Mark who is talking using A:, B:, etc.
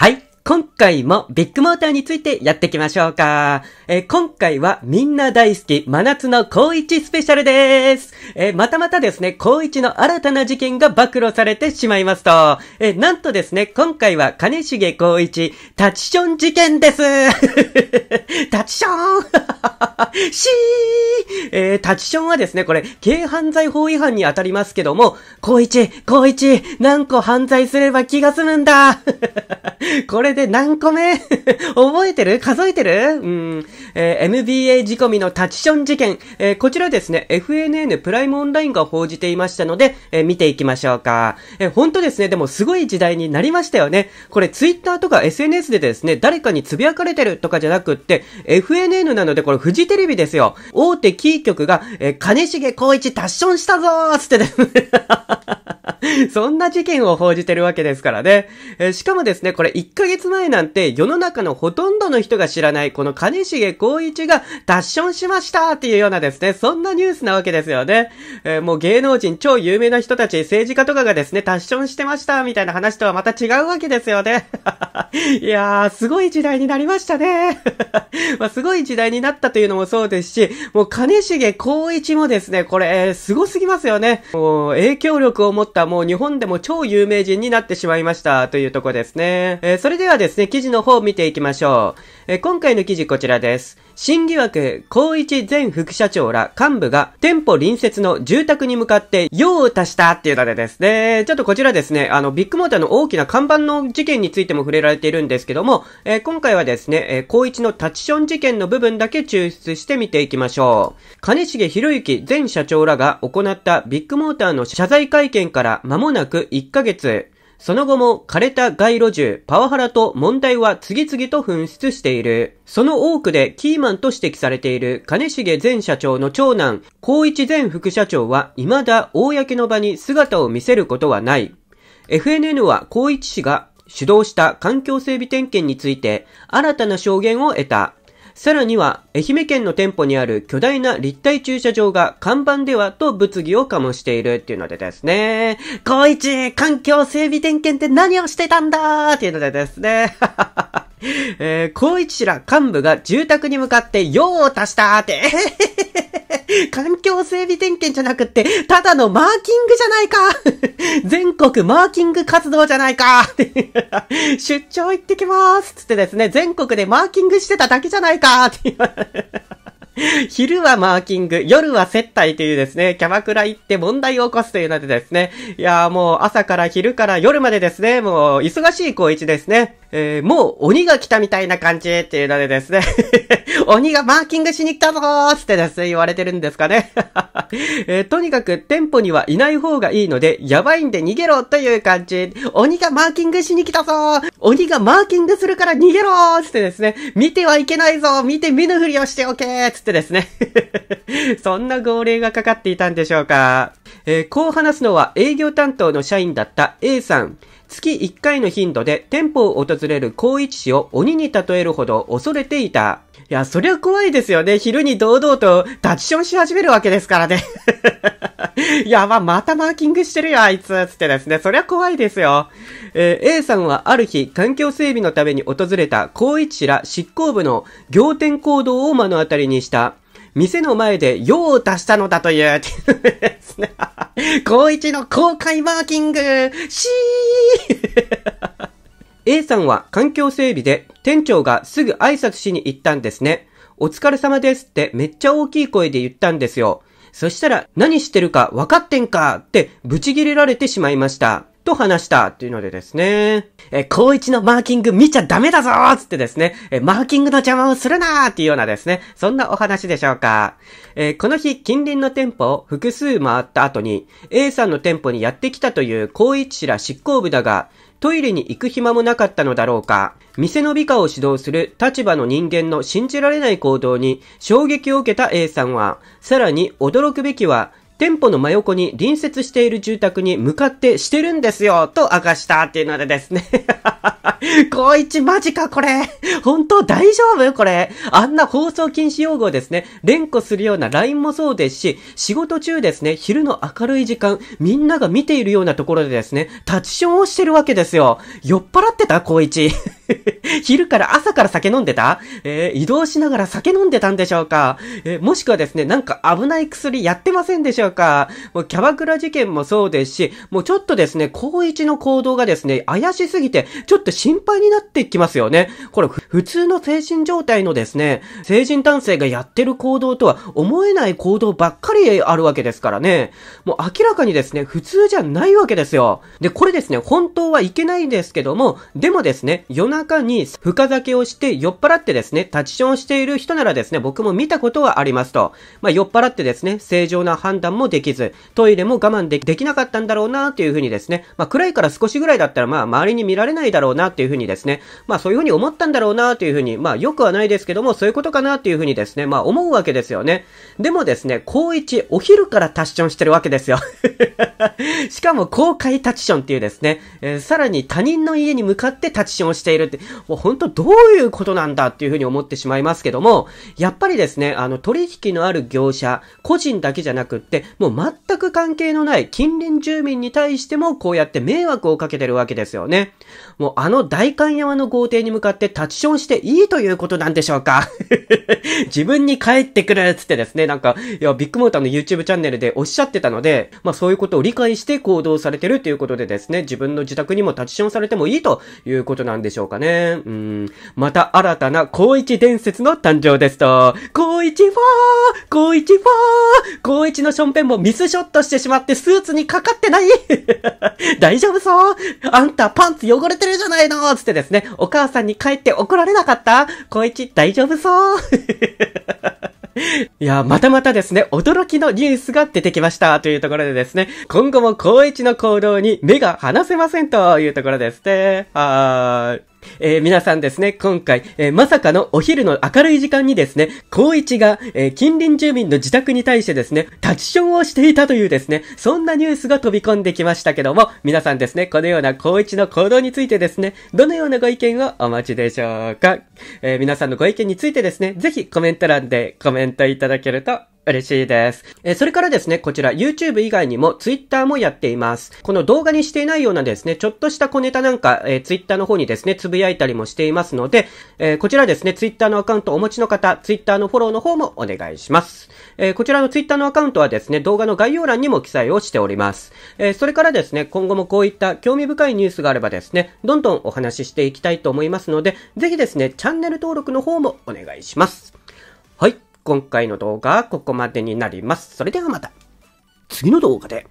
A: はい。今回もビッグモーターについてやっていきましょうか。えー今回はみんな大好き真夏の高一スペシャルです。えーまたまたですね、高一の新たな事件が暴露されてしまいますと、えーなんとですね、今回は金重高一タチション事件です。タチション しーえー、タチションはですね、これ、軽犯罪法違反に当たりますけども、高一、高一、何個犯罪すれば気が済むんだ これで何個目？覚えてる？数えてる？うん。えー MBA 仕込みのタチション事件。えーこちらですね、FNN プライムオンラインが報じていましたので、えー見ていきましょうか。えー本当ですね、でもすごい時代になりましたよね。これ Twitter とか SNS でですね、誰かにつぶやかれてるとかじゃなくって、FNN なのでこれフジテレビですよ。大手キー局が、えー金重光一タッションしたぞーつってでね。そんな事件を報じてるわけですからね。えーしかもですね、これ1ヶ月前なんて世の中のほとんどの人が知らないこの金重光一がダッションしましたっていうようなですね、そんなニュースなわけですよね。えーもう芸能人超有名な人たち、政治家とかがですね、ダッションしてましたみたいな話とはまた違うわけですよね。いやー、すごい時代になりましたね。まあ、すごい時代になったというのもそうですし、もう金重光一もですね、これ、えーすごすぎますよね。もう影響力を持ったもう日本でも超有名人になってしまいましたというとこですね。えーそれではですね、記事の方を見ていきましょう。え今回の記事こちらです。新疑惑、光一前副社長ら幹部が店舗隣接の住宅に向かって用を足したっていうのでですね、ちょっとこちらですね、あの、ビッグモーターの大きな看板の事件についても触れられているんですけども、えー今回はですね、えー光一のタチション事件の部分だけ抽出して見ていきましょう。金重博之前社長らが行ったビッグモーターの謝罪会見から間もなく1ヶ月、その後も枯れた街路樹、パワハラと問題は次々と噴出している。その多くでキーマンと指摘されている金重前社長の長男、光一前副社長は未だ公の場に姿を見せることはない。FNN は光一氏が主導した環境整備点検について新たな証言を得た。さらには、愛媛県の店舗にある巨大な立体駐車場が看板ではと物議を醸しているっていうのでですね。高一、環境整備点検って何をしてたんだっていうのでですね。えー、高一氏ら幹部が住宅に向かって用を足したって。環境整備点検じゃなくって、ただのマーキングじゃないか。全国マーキング活動じゃないか。出張行ってきます。つってですね、全国でマーキングしてただけじゃないか。って昼はマーキング、夜は接待というですね、キャバクラ行って問題を起こすというのでですね、いやーもう朝から昼から夜までですね、もう忙しい高一ですね。えー、もう鬼が来たみたいな感じっていうのでですね、鬼がマーキングしに来たぞーつってですね、言われてるんですかね。えーとにかく店舗にはいない方がいいので、やばいんで逃げろという感じ。鬼がマーキングしに来たぞー鬼がマーキングするから逃げろーつってですね、見てはいけないぞ見て見ぬふりをしておけーつってですね。そんな号令がかかっていたんでしょうか。えーこう話すのは営業担当の社員だった A さん。月1回の頻度で店舗を訪れる高一氏を鬼に例えるほど恐れていた。いや、そりゃ怖いですよね。昼に堂々とタッチションし始めるわけですからね。いや、まあ、またマーキングしてるよ、あいつ。つってですね。そりゃ怖いですよ。えー A さんはある日、環境整備のために訪れた高一氏ら執行部の仰天行動を目の当たりにした。店の前で用を足したのだという、ですね。高一の公開マーキングしー A さんは環境整備で店長がすぐ挨拶しに行ったんですね。お疲れ様ですってめっちゃ大きい声で言ったんですよ。そしたら何してるか分かってんかってブチ切れられてしまいました。と話したっていうのでですね。え、高一のマーキング見ちゃダメだぞーつってですね。え、マーキングの邪魔をするなーっていうようなですね。そんなお話でしょうか。えーこの日、近隣の店舗を複数回った後に、A さんの店舗にやってきたという高一氏ら執行部だが、トイレに行く暇もなかったのだろうか。店の美化を指導する立場の人間の信じられない行動に衝撃を受けた A さんは、さらに驚くべきは、店舗の真横に隣接している住宅に向かってしてるんですよ、と明かしたっていうのでですね。高一マジかこれ本当大丈夫？これ。あんな放送禁止用語をですね、連呼するような LINE もそうですし、仕事中ですね、昼の明るい時間、みんなが見ているようなところでですね、タッチションをしてるわけですよ。酔っ払ってた？高一。昼から朝から酒飲んでた？えー、移動しながら酒飲んでたんでしょうか？えー、もしくはですね、なんか危ない薬やってませんでしょうか？もうキャバクラ事件もそうですし、もうちょっとですね、高一の行動がですね、怪しすぎて、ちょっと心配になってきますよね。これ、普通の精神状態のですね、成人男性がやってる行動とは思えない行動ばっかりあるわけですからね。もう明らかにですね、普通じゃないわけですよ。で、これですね、本当はいけないんですけども、でもですね、夜中に深酒をして酔っ払ってですね、立ちションしている人ならですね、僕も見たことはありますと。まあ、酔っ払ってですね、正常な判断もできず、トイレも我慢できなかったんだろうなというふうにですね、まあ、暗いから少しぐらいだったらまあ、周りに見られないだだろうなっていうふうにですね、まあ、そういうふうに思ったんだろうなというふうに、まあ、よくはないですけども、そういうことかなっていうふうにですね、まあ、思うわけですよね。でもですね、高一、お昼からタッションしてるわけですよ。しかも公開タッチションっていうですね、えー、さらに他人の家に向かってタッションをしているって、もう本当どういうことなんだっていうふうに思ってしまいますけども、やっぱりですね、あの取引のある業者、個人だけじゃなくって、もう全く関係のない近隣住民に対してもこうやって迷惑をかけてるわけですよね。もうあの大観山の豪邸に向かってタッチションしていいということなんでしょうか？自分に帰ってくるつってですね、なんか、いや、ビッグモーターの YouTube チャンネルでおっしゃってたので、まあそういうことを理解して行動されてるということでですね、自分の自宅にもタッチションされてもいいということなんでしょうかね。うん。また新たな高一伝説の誕生ですと、高一ファー高一ファー高一のションペンもミスショットしてしまってスーツにかかってない 大丈夫そうあんたパンツ汚れてるじゃないのつってですね、お母さんに帰って怒られなかった？高一大丈夫そう？いや、またまたですね、驚きのニュースが出てきましたというところでですね、今後も高一の行動に目が離せませんというところですね。はーい。えー、皆さんですね、今回、えー、まさかのお昼の明るい時間にですね、高一が、えー、近隣住民の自宅に対してですね、タッチションをしていたというですね、そんなニュースが飛び込んできましたけども、皆さんですね、このような高一の行動についてですね、どのようなご意見をお待ちでしょうか。え皆さんのご意見についてですね、ぜひコメント欄でコメントいただけると嬉しいです。え、それからですね、こちら YouTube 以外にも Twitter もやっています。この動画にしていないようなですね、ちょっとした小ネタなんか、え、Twitter の方にですね、つぶやいたりもしていますので、え、こちらですね、Twitter のアカウントお持ちの方、Twitter のフォローの方もお願いします。え、こちらの Twitter のアカウントはですね、動画の概要欄にも記載をしております。え、それからですね、今後もこういった興味深いニュースがあればですね、どんどんお話ししていきたいと思いますので、ぜひですね、チャンネル登録の方もお願いします。はい。今回の動画はここまでになります。それではまた、次の動画で。